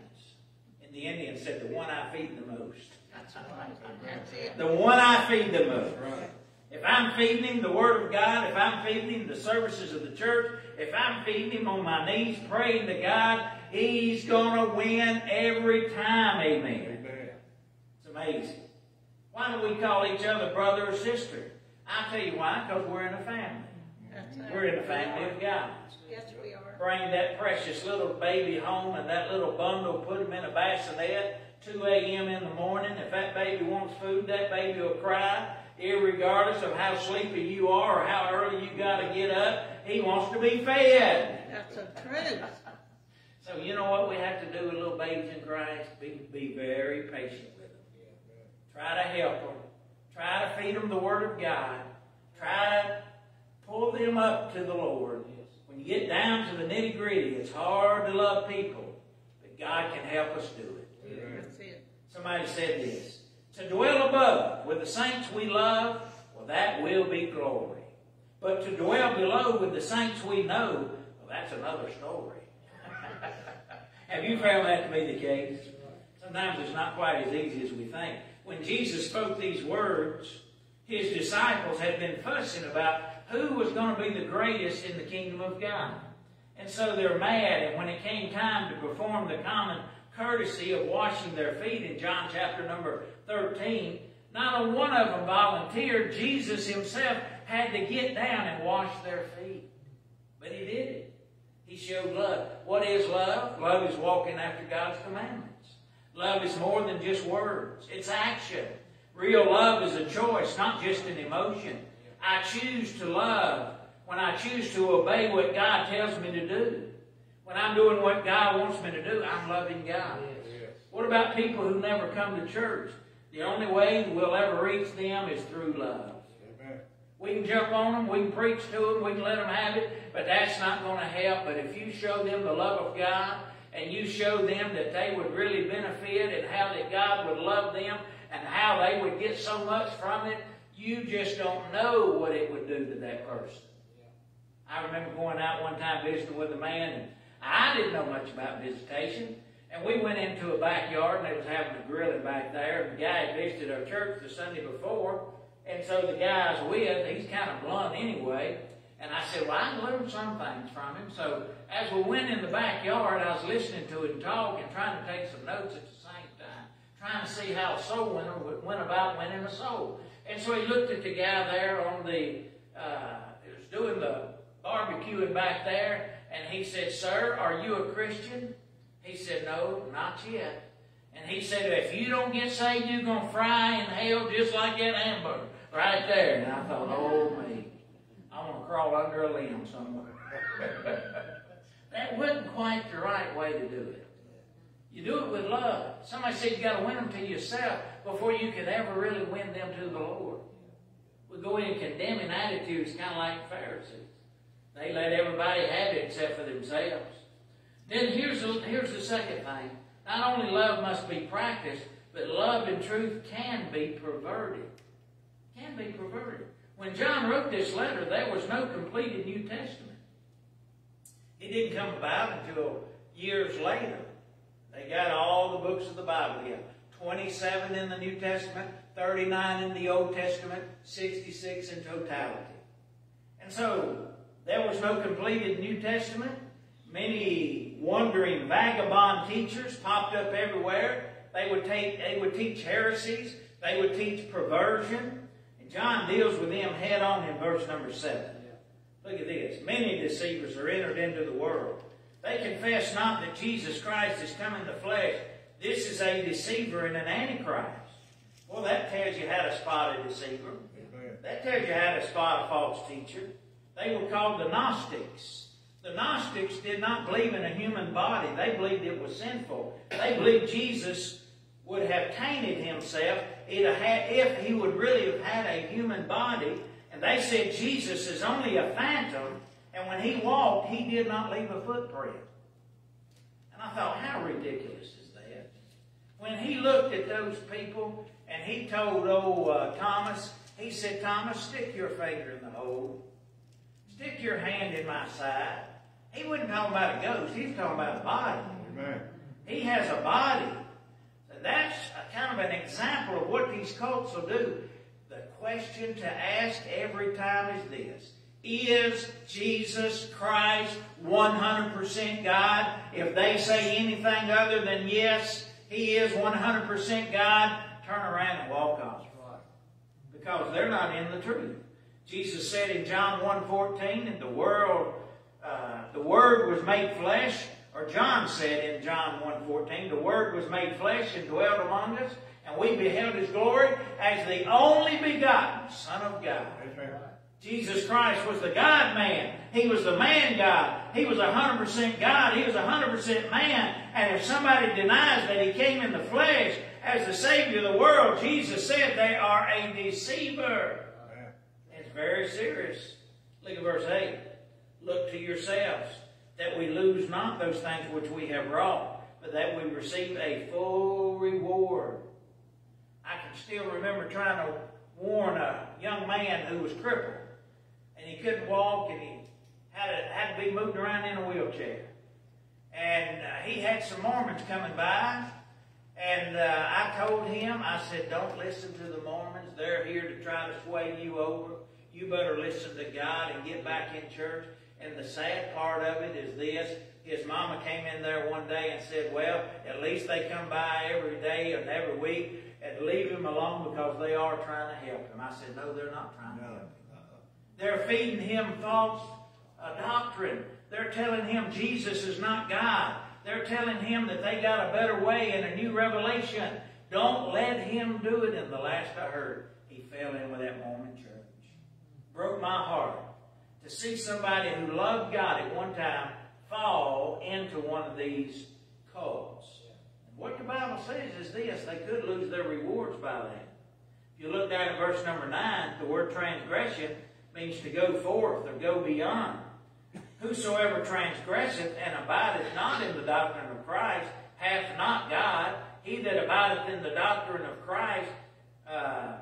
And the Indian said, the one I feed the most. The one I feed the most. If I'm feeding him the Word of God, if I'm feeding him the services of the church, if I'm feeding him on my knees praying to God, he's going to win every time. Amen. It's amazing. Why do we call each other brother or sister? I'll tell you why, because we're in a family. We're in the family of God.
Yes, we are.
Bring that precious little baby home and that little bundle, put him in a bassinet, 2 a.m. in the morning. If that baby wants food, that baby will cry. Irregardless of how sleepy you are or how early you got to get up, he wants to be fed.
That's the truth.
So you know what we have to do with little babies in Christ? Be, be very patient with them. Try to help them. Try to feed them the Word of God. Try to pull them up to the Lord. When you get down to the nitty gritty, it's hard to love people, but God can help us do it.
That's it.
Somebody said this. To dwell above with the saints we love, well, that will be glory. But to dwell below with the saints we know, well, that's another story. Have you found that to be the case? Sometimes it's not quite as easy as we think. When Jesus spoke these words, his disciples had been fussing about who was going to be the greatest in the kingdom of God. And so they're mad, and when it came time to perform the common courtesy of washing their feet in John chapter number 13, not a one of them volunteered. Jesus himself had to get down and wash their feet. But he did it. He showed love. What is love? Love is walking after God's commandments. Love is more than just words. It's action. Real love is a choice, not just an emotion. I choose to love when I choose to obey what God tells me to do. When I'm doing what God wants me to do, I'm loving God. What about people who never come to church? The only way we'll ever reach them is through love. We can jump on them, we can preach to them, we can let them have it, but that's not going to help. But if you show them the love of God and you show them that they would really benefit and how that God would love them and how they would get so much from it, you just don't know what it would do to that person. I remember going out one time visiting with a man, and I didn't know much about visitation. And we went into a backyard, and they was having a grilling back there. And the guy had visited our church the Sunday before, and so the guy's with, he's kind of blunt anyway. And I said, well, I learned some things from him. So as we went in the backyard, I was listening to him talk and trying to take some notes at the same time, trying to see how a soul winner went about winning a soul. And so he looked at the guy there on the, uh, he was doing the barbecuing back there, and he said, Sir, are you a Christian? He said, No, not yet. And he said, If you don't get saved, you're going to fry in hell just like that hamburger right there. And I thought, Oh, me. I'm going to crawl under a limb somewhere. that wasn't quite the right way to do it. You do it with love. Somebody said you got to win them to yourself before you can ever really win them to the Lord. We go in condemning attitudes kind of like Pharisees. They let everybody have it except for themselves. Then here's the, here's the second thing. Not only love must be practiced, but love and truth can be perverted. Can be perverted. When John wrote this letter, there was no completed New Testament. It didn't come about until years later. They got all the books of the Bible here. 27 in the New Testament, 39 in the Old Testament, 66 in totality. And so, there was no completed New Testament. Many wandering vagabond teachers popped up everywhere. They would take, they would teach heresies. They would teach perversion. And John deals with them head on in verse number seven. Look at this. Many deceivers are entered into the world. They confess not that Jesus Christ is come in the flesh. This is a deceiver and an antichrist. Well, that tells you how to spot a deceiver. That tells you how to spot a false teacher. They were called the Gnostics. The Gnostics did not believe in a human body. They believed it was sinful. They believed Jesus would have tainted himself if he would really have had a human body. And they said Jesus is only a phantom. And when he walked, he did not leave a footprint. And I thought, how ridiculous is that? When he looked at those people and he told old uh, Thomas, he said, Thomas, stick your finger in the hole. Stick your hand in my side. He wasn't talking about a ghost. He was talking about a body.
Amen.
He has a body. That's a kind of an example of what these cults will do. The question to ask every time is this. Is Jesus Christ 100% God? If they say anything other than yes, He is 100% God, turn around and walk off. Because they're not in the truth. Jesus said in John 1.14, and the world, uh, the Word was made flesh, or John said in John 1.14, the Word was made flesh and dwelt among us, and we beheld His glory as the only begotten Son of God.
Amen.
Jesus Christ was the God man. He was the man God. He was 100% God. He was 100% man. And if somebody denies that He came in the flesh as the Savior of the world, Jesus said they are a deceiver. Very serious. Look at verse 8. Look to yourselves that we lose not those things which we have wrought, but that we receive a full reward. I can still remember trying to warn a young man who was crippled, and he couldn't walk, and he had to, had to be moved around in a wheelchair. And uh, he had some Mormons coming by, and uh, I told him, I said, don't listen to the Mormons. They're here to try to sway you over. You better listen to God and get back in church. And the sad part of it is this. His mama came in there one day and said, well, at least they come by every day and every week and leave him alone because they are trying to help him. I said, no, they're not trying to
No.
help him. They're feeding him false uh, doctrine. They're telling him Jesus is not God. They're telling him that they got a better way and a new revelation. Don't let him do it. And the last I heard, he fell in with that Mormon church. Broke my heart to see somebody who loved God at one time fall into one of these cults. And what the Bible says is this they could lose their rewards by that. If you look down at verse number 9, the word transgression means to go forth or go beyond. Whosoever transgresseth and abideth not in the doctrine of Christ hath not God. He that abideth in the doctrine of Christ, uh,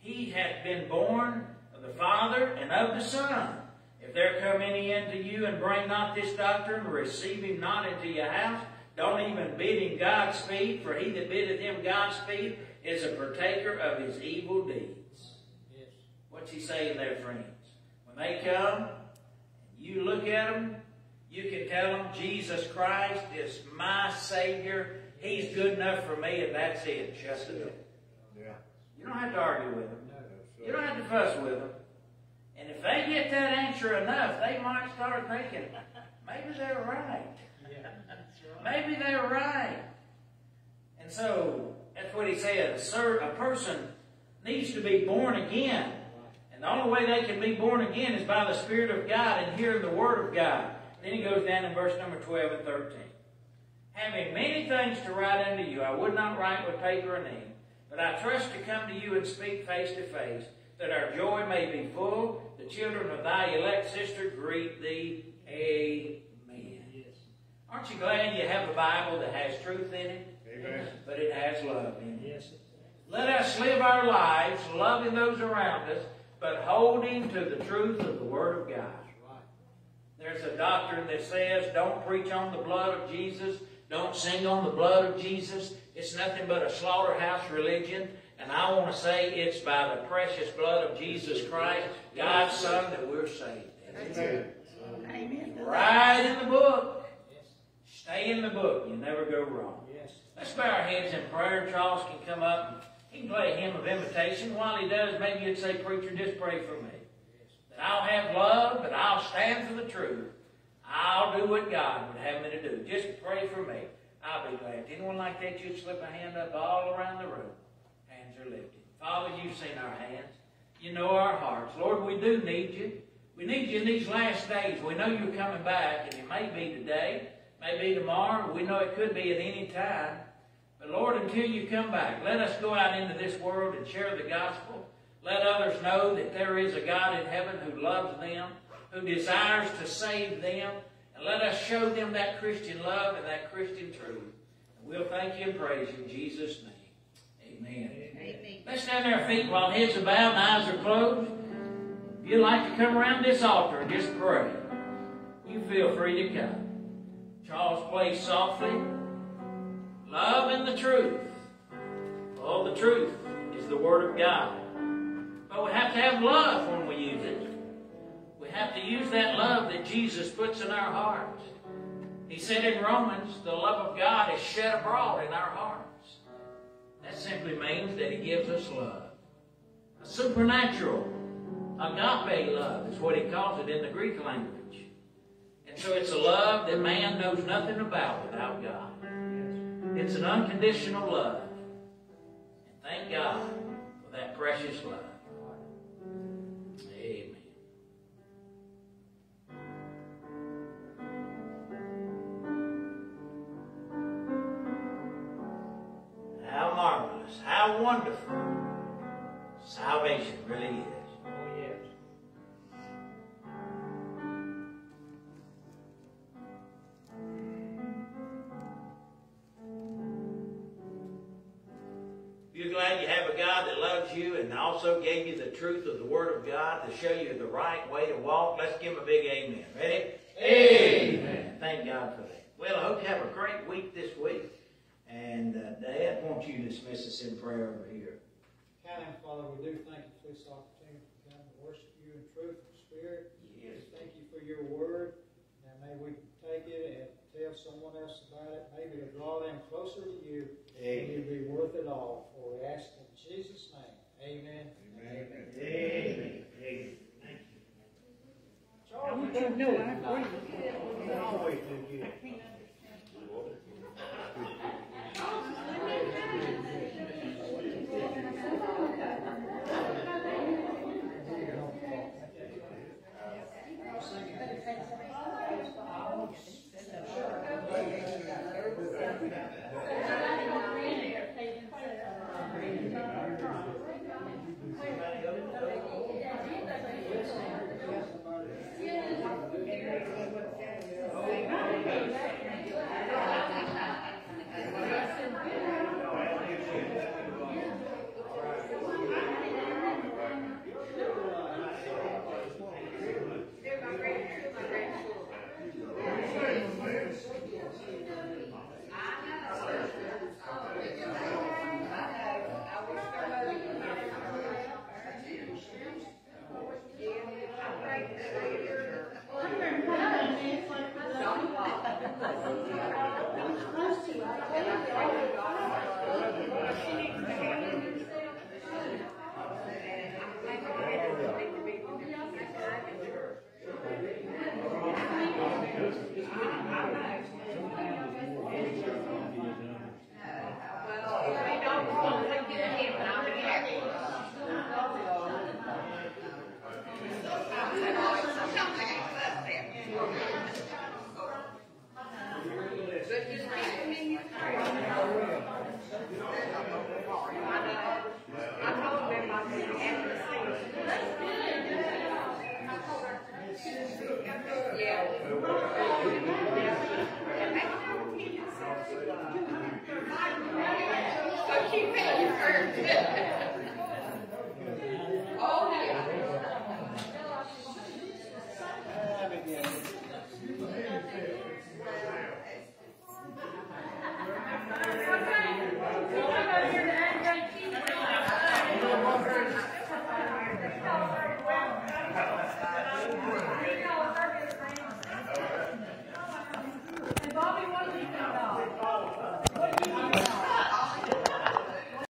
he hath been born the Father and of the Son. If If there come any into you and bring not this doctrine, receive him not into your house. Don't even bid him Godspeed, for he that biddeth him Godspeed is a partaker of his evil deeds.
Yes.
What's he saying there, friends? When they come, you look at them, you can tell them Jesus Christ is my Savior. He's good enough for me, and that's it. Shut the door.
Yeah.
You don't have to argue with them.
That's
You don't have to fuss with them. And if they get that answer enough, they might start thinking, maybe they're right.
Yeah, right.
Maybe they're right. And so, that's what he said. A, cer- a person needs to be born again. And the only way they can be born again is by the Spirit of God and hearing the Word of God. Then he goes down in verse number 12 and 13. Having many things to write unto you, I would not write with paper and ink, but I trust to come to you and speak face to face, that our joy may be full. The children of thy elect sister greet thee. Amen.
Yes.
Aren't you glad you have a Bible that has truth in it,
Amen.
but it has love in it?
Yes.
Let us live our lives loving those around us, but holding to the truth of the Word of God.
Right.
There's a doctrine that says don't preach on the blood of Jesus, don't sing on the blood of Jesus. It's nothing but a slaughterhouse religion. And I want to say it's by the precious blood of Jesus Christ, God's Son, that we're saved.
Amen.
Amen.
Right in the book. Stay in the book. You never go wrong.
Yes.
Let's bow our heads in prayer. Charles can come up and he can play a hymn of invitation. While he does, maybe you'd say, Preacher, just pray for me. That I'll have love, but I'll stand for the truth. I'll do what God would have me to do. Just pray for me. I'll be glad. Anyone like that, you'd slip a hand up all around the room. Are lifted. Father, you've seen our hands. You know our hearts. Lord, we do need you. We need you in these last days. We know you're coming back, and it may be today, may be tomorrow. We know it could be at any time. But Lord, until you come back, let us go out into this world and share the gospel. Let others know that there is a God in heaven who loves them, who desires to save them, and let us show them that Christian love and that Christian truth. And we'll thank you and praise you in Jesus' name. Amen.
Amen.
Let's stand on our feet while heads are bowed and eyes are closed. If you'd like to come around this altar and just pray, you feel free to come. Charles plays softly. Love and the truth. All the truth is the Word of God. But we have to have love when we use it. We have to use that love that Jesus puts in our hearts. He said in Romans, the love of God is shed abroad in our hearts. That simply means that He gives us love. A supernatural, agape love is what He calls it in the Greek language. And so it's a love that man knows nothing about without God. It's an unconditional love. And thank God for that precious love. Wonderful salvation really is.
Oh, yes.
You're glad you have a God that loves you and also gave you the truth of the Word of God to show you the right way to walk. Let's give him a big amen. Ready? Amen. Thank God for that. Well, I hope you have a great week this week. And uh, Dad, won't you dismiss us in prayer over here?
Kind Father, we do thank you for this opportunity to come and worship you in truth and spirit.
Yes.
Thank you for your word. And may we take it and tell someone else about it, maybe to draw them closer to you. And you'd be worth it all. For we ask in Jesus' name. Amen.
Amen.
Amen. Amen. Thank you.
Charles,
I want you to know I agree with